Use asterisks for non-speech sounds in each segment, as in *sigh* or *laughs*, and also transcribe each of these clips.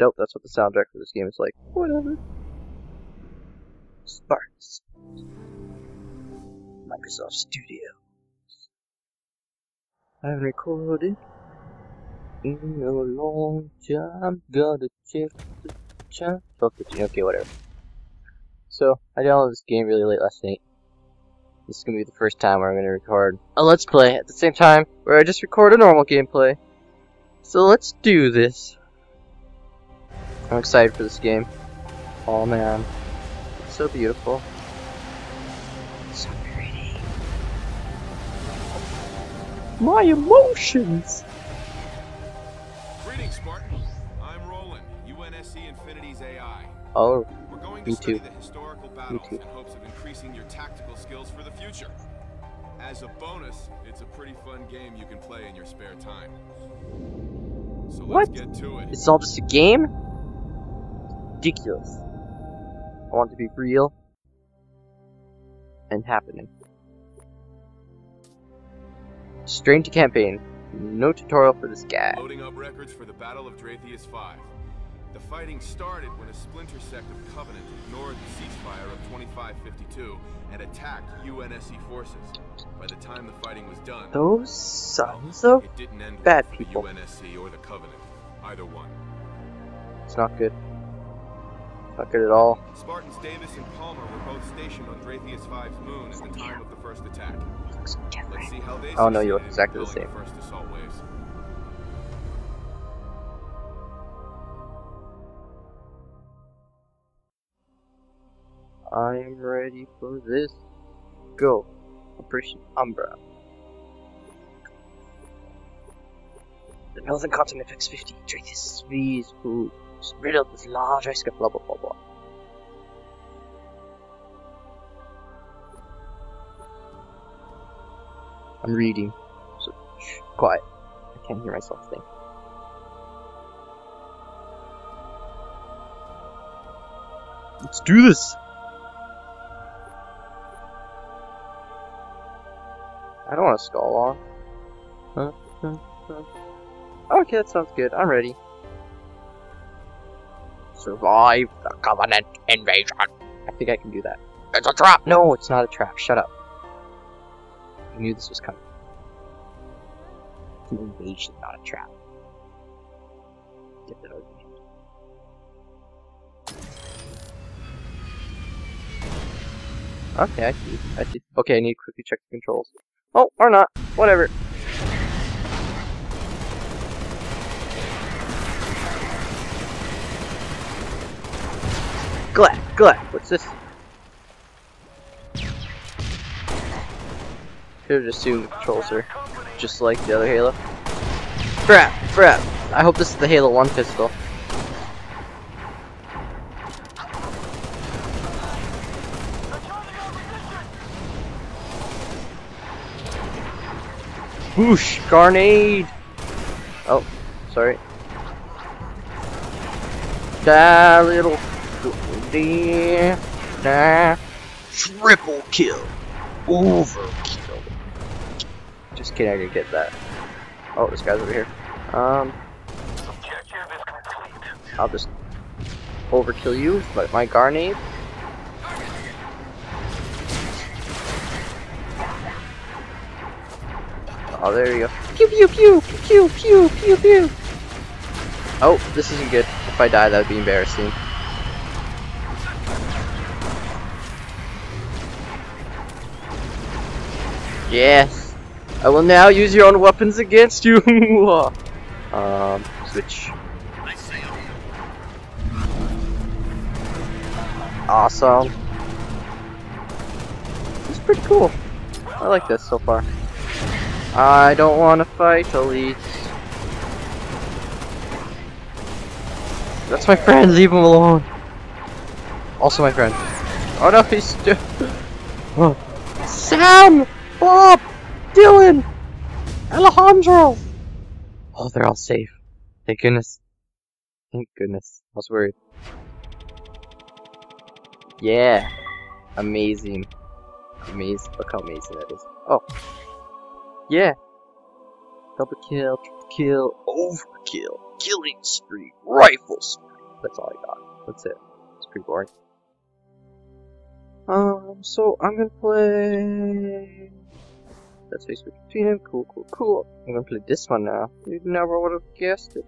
Dope, that's what the soundtrack for this game is like. Whatever. Sparks. Microsoft Studios. I haven't recorded in a long time. Gotta check the chat. Okay, whatever. So, I downloaded this game really late last night. This is gonna be the first time where I'm gonna record a Let's Play at the same time where I just record a normal gameplay. So let's do this. I'm excited for this game. Oh man. It's so beautiful. So pretty. My emotions! Greetings, Spartan. I'm Roland, UNSC Infinity's AI. Oh, We're going Me study too. the historical battles too. in hopes of increasing your tactical skills for the future. As a bonus, it's a pretty fun game you can play in your spare time. So let's What? get to it. it's all just a game? Ridiculous. I want it to be real and happening. Straight to campaign. No tutorial for this guy. Loading up records for the Battle of Draetheon 5. The fighting started when a splinter sect of Covenant ignored the ceasefire of 2552 and attacked UNSC forces. By the time the fighting was done, Those sons though? it didn't end bad people. the UNSC or the Covenant. Either one. It's not good. Not good at all. Spartans Davis and Palmer were both stationed on Draetheon 5's moon at the time of the first attack. Let's see how they Oh, no, you look exactly the repelling same. first assault waves. I am ready for this. Go. Operation Umbra. The Northern Continent X-50 Drathis V's who is riddled with large risk of blah blah blah blah. I'm reading, so shh, quiet. I can't hear myself think. Let's do this! I don't want to skull? Huh? Okay, that sounds good. I'm ready. Survive the Covenant invasion. I think I can do that. It's a trap! No, it's not a trap. Shut up. I knew this was coming. It's an invasion, not a trap. Get that over. Okay, I see. I see. Okay, I need to quickly check the controls. Oh, or not. Whatever. Glad, glad. What's this? Should've just assumed the controls are just like the other Halo. Crap, crap. I hope this is the Halo 1 pistol. Whoosh! Garnade! Oh, sorry. Die, little. Die. Die. Triple kill. Overkill. Just kidding, I didn't get that. Oh, this guy's over here. Um, I'll just overkill you with my, my Garnade. Oh, there you go. Pew pew pew pew pew pew pew. Oh, this isn't good. If I die, that would be embarrassing. Yes. I will now use your own weapons against you. *laughs* um, switch. Awesome. This is pretty cool. I like this so far. I don't want to fight Elite. That's my friend, leave him alone. Also my friend. Oh no, he's still. *laughs* Oh. Sam! Bob! Dylan! Alejandro! Oh, they're all safe. Thank goodness. Thank goodness. I was worried. Yeah. Amazing. Amazing. Look how amazing that is. Oh. Yeah. Double kill, triple kill, overkill, killing spree, rifle spree. That's all I got. That's it. It's pretty boring. Um, so I'm gonna play. That's Facebook Team. Cool, cool, cool. I'm gonna play this one now. You never would have guessed it.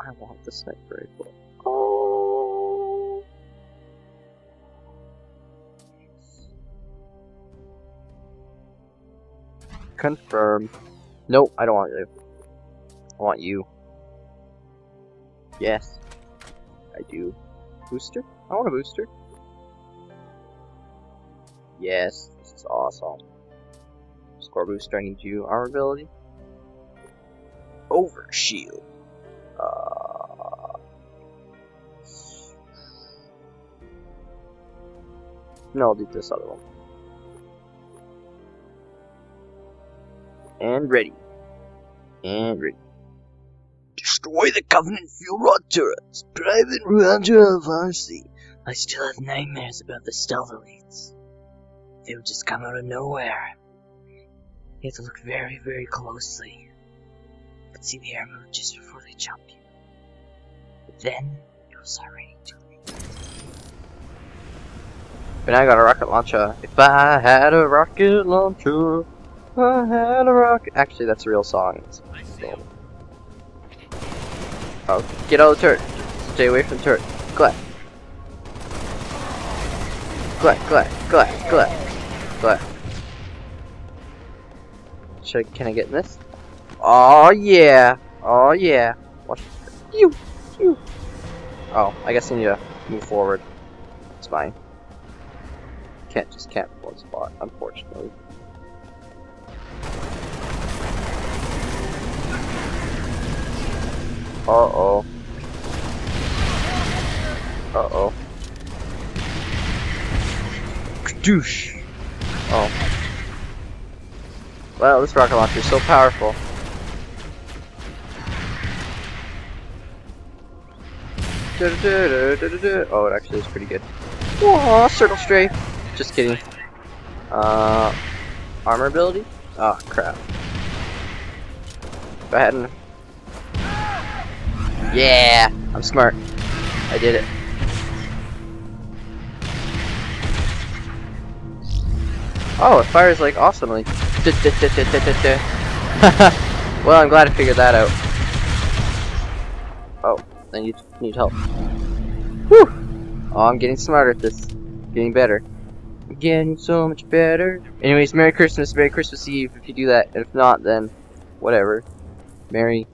I want the sniper rifle. Oh. Confirm. Nope, I don't want you. I want you. Yes. I do. Booster? I want a booster. Yes, this is awesome. Score booster, I need you. Armor ability. Over shield. Uh... No, I'll do this other one. And ready. And ready. Destroy the Covenant fuel rod turrets! Private Roger Alvarsi. I still have nightmares about the stealth elites. They would just come out of nowhere. You have to look very, very closely. You can see the air move just before they jump you. But then, it was already too late. But now I got a rocket launcher. If I had a rocket launcher, I had a rocket. Actually, that's a real song. It's Oh, get out of the turret. Stay away from the turret. Glad. Glad, glad, glad, glad, glad. Should Can I get this? Oh yeah. Oh yeah. Watch. You. You. Oh, I guess I need to move forward. It's fine. Can't just camp one spot, unfortunately. Uh-oh. Uh-oh. Kadoosh! Oh. Well, this rocket launcher is so powerful. Oh, it actually is pretty good. Whoa, circle strafe. Just kidding. Uh, armor ability? Oh, crap. If I hadn't... Yeah! I'm smart. I did it. Oh, it fires like awesomely. *laughs* well, I'm glad I figured that out. Oh, I need need help. Whew! Oh, I'm getting smarter at this. Getting better. Getting so much better. Anyways, Merry Christmas, Merry Christmas Eve if you do that. And if not, then whatever. Merry,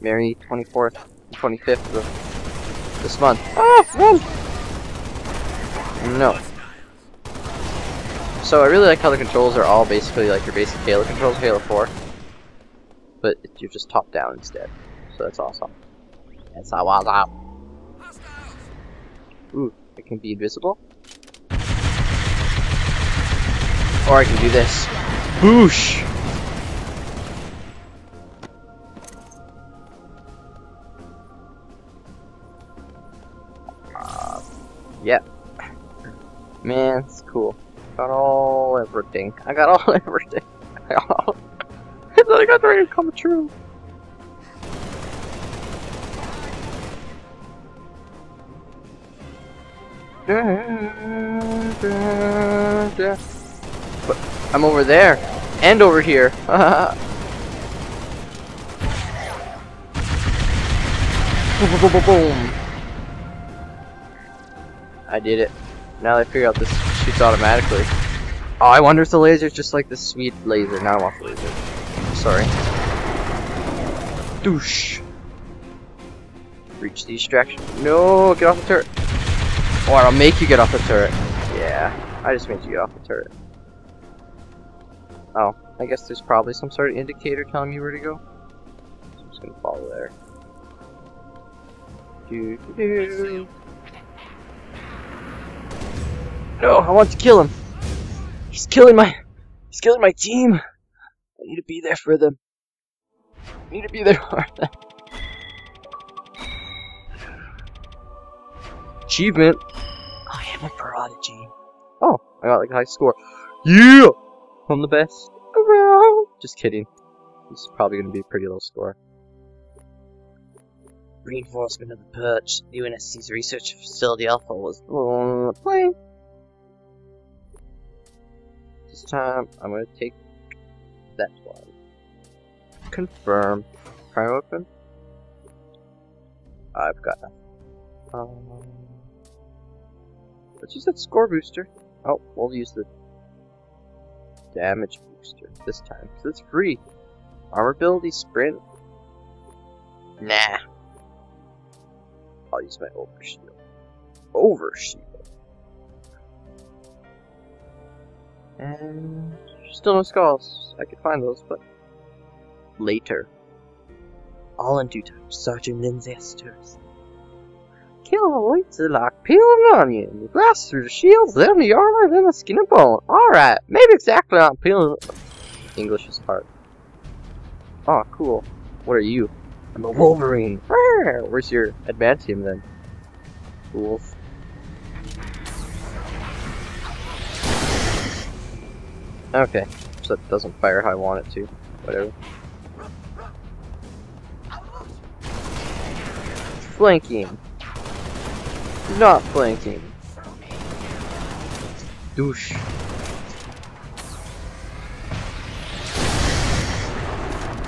Merry 24th, 25th of this month. Ah, run! No. So I really like how the controls are all basically like your basic Halo controls, Halo 4. But you're just top down instead. So that's awesome. That's how awesome. Ooh, I can be invisible. Or I can do this. Boosh! Uh, yep. Man, it's cool. Got all everything. I got all *laughs* everything. I got all. *laughs* I got to come true. But I'm over there and over here. *laughs* boom, boom. I did it. Now I figure out this shoots automatically. Oh, I wonder if the laser's just like the sweet laser. Now I want the laser. Sorry. Douche. Reach the extraction. No, get off the turret. Or I'll make you get off the turret. Yeah, I just made you get off the turret. Oh, I guess there's probably some sort of indicator telling me where to go. So I'm just gonna follow there. Doo -doo -doo. No, I want to kill him. He's killing my, he's killing my team. I need to be there for them. I need to be there *laughs* for them. Achievement. I am a prodigy. Oh, I got like a high score. Yeah! I'm the best around. Just kidding. This is probably going to be a pretty low score. Reinforcement of the perch. The UNSC's research facility Alpha was on the plane. This time, I'm gonna take that one. Confirm. Prime open. I've got nothing. Um, let's use that score booster. Oh, we'll use the damage booster this time, because it's free. Armor ability, sprint. Nah. I'll use my overshield. Overshield. And still no skulls. I could find those, but later. All in due time, Sergeant Lindsay Esters. Kill awaits like peeling an onion. You blast through the shields, then the armor, then the skin and bone. Alright, maybe exactly not peeling. English is hard. Oh, cool. What are you? I'm a Wolverine. Where's your adamantium then? Fools. Okay, so it doesn't fire how I want it to. Whatever. Flanking. Not flanking. Douche.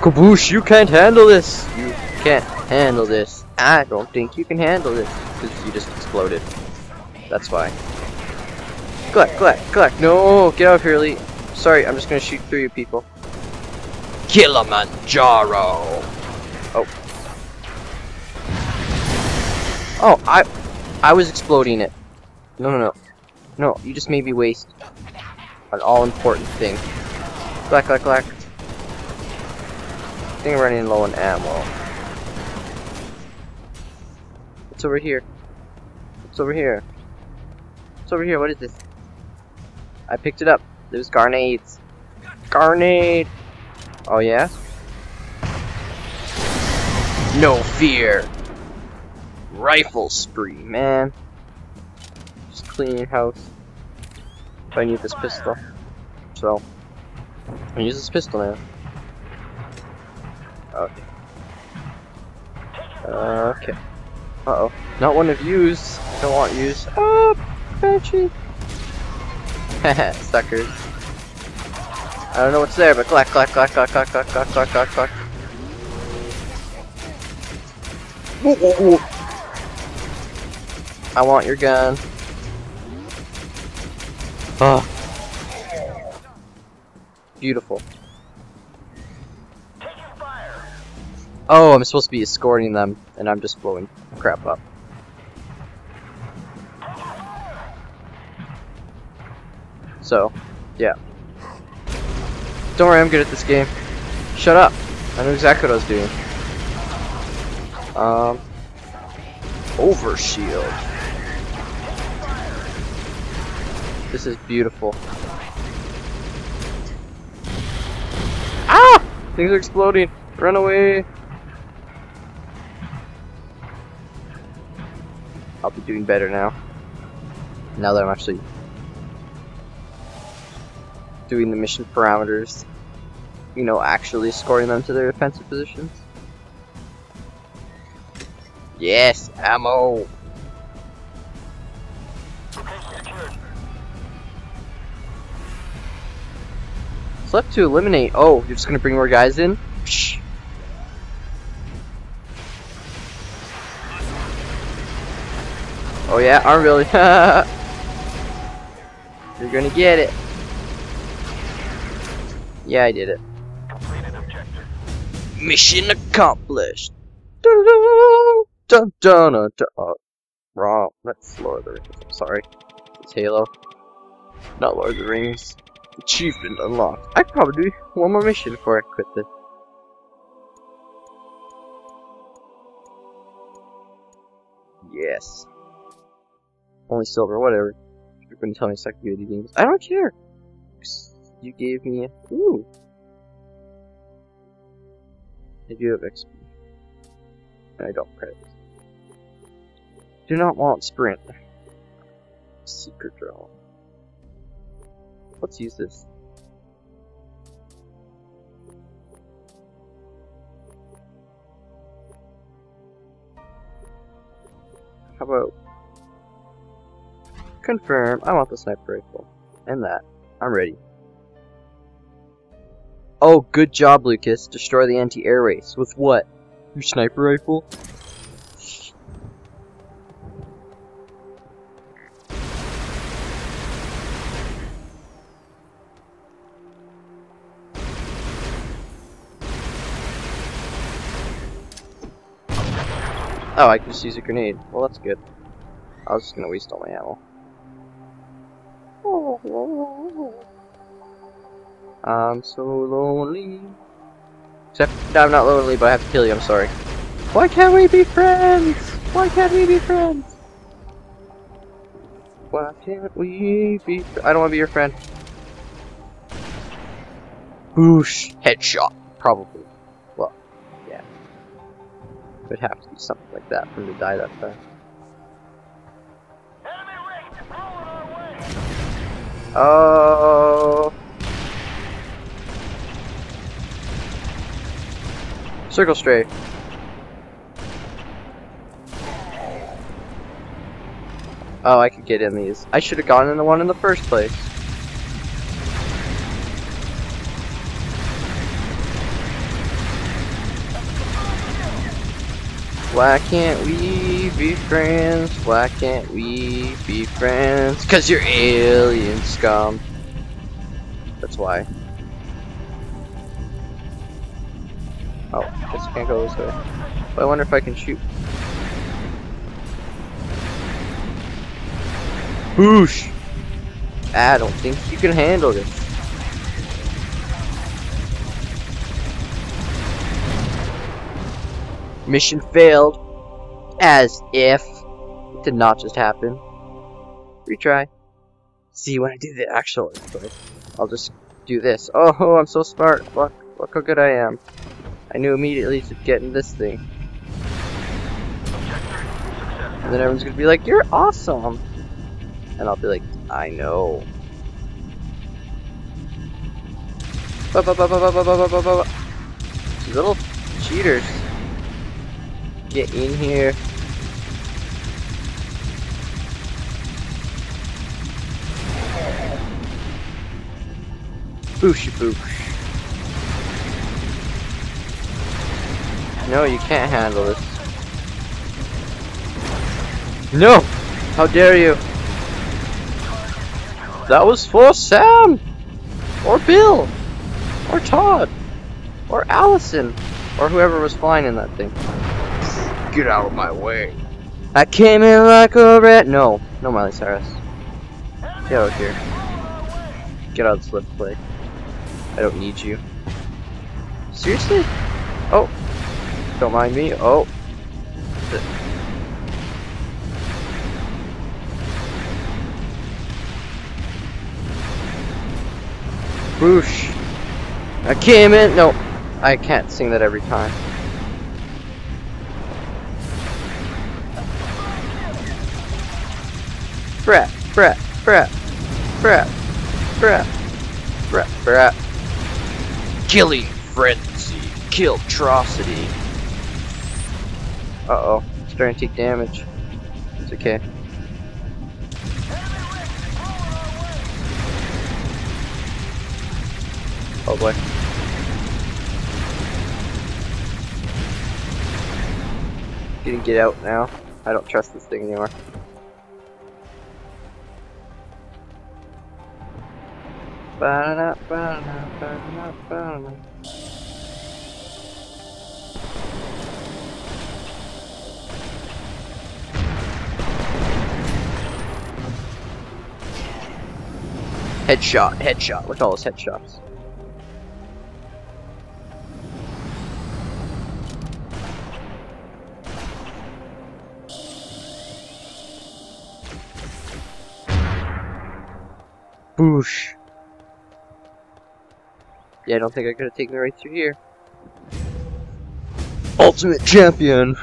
Kaboosh, you can't handle this! You can't handle this. I don't think you can handle this. Because you just exploded. That's why. Collect, collect, collect. No, get out of here, Elite. Sorry, I'm just gonna shoot through you people. Kilimanjaro! Oh. Oh, I... I was exploding it. No, no, no. No, you just made me waste an all-important thing. Collect, collect, collect. I think I'm running low on ammo. What's over here? What's over here? What's over here? What is this? I picked it up. There's grenades. Garnade! Oh yeah? No fear! Rifle spree, man. Just cleaning house. I need this pistol. So, I use this pistol now. Okay. Okay. Uh oh. Not one of yous. Don't want yous. Oh, Banshee. *laughs* Suckers. I don't know what's there, but clack, clack, clack, clack, clack, clack, clack, clack, clack, clack. Whoa, whoa, whoa. I want your gun. Oh. Beautiful. Oh, I'm supposed to be escorting them, and I'm just blowing crap up. So, yeah. Don't worry, I'm good at this game. Shut up. I knew exactly what I was doing. Um, overshield. This is beautiful. Ah! Things are exploding. Run away. I'll be doing better now. Now that I'm actually doing the mission parameters. You know, actually scoring them to their defensive positions. Yes, ammo! Left to eliminate. Oh, you're just gonna bring more guys in? Psh. Oh yeah, I'm really. *laughs* you're gonna get it. Yeah, I did it. Mission accomplished. Dun dun dun dun. Oh, wrong. That's Lord of the Rings. I'm sorry. It's Halo. Not Lord of the Rings. Achievement unlocked. I could probably do one more mission before I quit this. Yes. Only silver, whatever. You're gonna tell me to suck video games. I don't care. You gave me. Ooh. I do have XP. I don't credit. Do not want sprint. Secret draw. Let's use this. How about confirm? I want the sniper rifle and that. I'm ready. Oh, good job, Lucas. Destroy the anti-air race. With what? Your sniper rifle? Oh, I can just use a grenade. Well, that's good. I was just gonna waste all my ammo. I'm so lonely. Except, no, I'm not lonely, but I have to kill you, I'm sorry. Why can't we be friends? Why can't we be friends? Why can't we be I don't want to be your friend. Boosh! Headshot. Probably. Well, yeah. It would have to be something like that for him to die that fast. Oh. Circle straight. Oh, I could get in these. I should have gone in the one in the first place. Why can't we be friends? Why can't we be friends? Cause you're alien scum. That's why. Oh, can't go this way. But I wonder if I can shoot. Boosh! I don't think you can handle this. Mission failed. As if. It did not just happen. Retry. See, when I do the actual I'll just do this. Oh, I'm so smart. Look, look how good I am. I knew immediately to get in this thing. And then everyone's gonna be like, you're awesome! And I'll be like, I know. -ba Little cheaters. Get in here. Booshy boosh. No, you can't handle this. No! How dare you! That was for Sam! Or Bill! Or Todd! Or Allison! Or whoever was flying in that thing. Get out of my way. I came in like a rat. No, no Miley Cyrus. Get out here. Get out of this lift play. I don't need you. Seriously? Oh. Don't mind me. Oh. Boosh. I came in. No. I can't sing that every time. Brat, brat, brat, brat, brat, brat, brat. Killing frenzy, kill atrocity. Uh oh, starting to take damage. It's okay. Oh boy. You can get out now. I don't trust this thing anymore. Ba -da -ba -da Headshot, headshot. Look at all those headshots. Boosh. Yeah, I don't think I could have taken me right through here. Ultimate champion!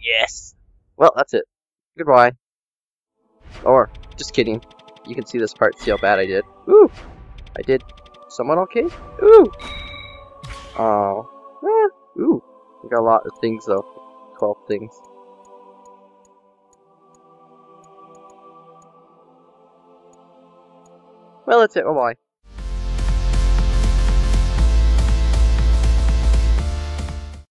Yes! Well, that's it. Goodbye. Or, just kidding you can see this part, see how bad I did. Ooh! I did somewhat okay. Ooh! Oh. Eh, ooh. We got a lot of things though. 12 things. Well, that's it. Oh, Bye-bye.